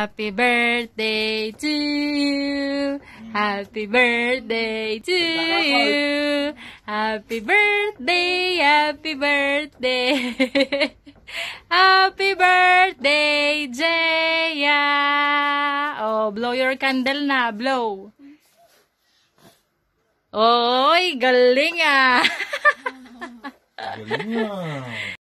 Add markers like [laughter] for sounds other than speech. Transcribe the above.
Happy birthday to you. Happy birthday to you. Happy birthday, happy birthday. [laughs] happy birthday, Jaya. Oh, blow your candle na, blow. Oy, galing ah. [laughs] Galing ah.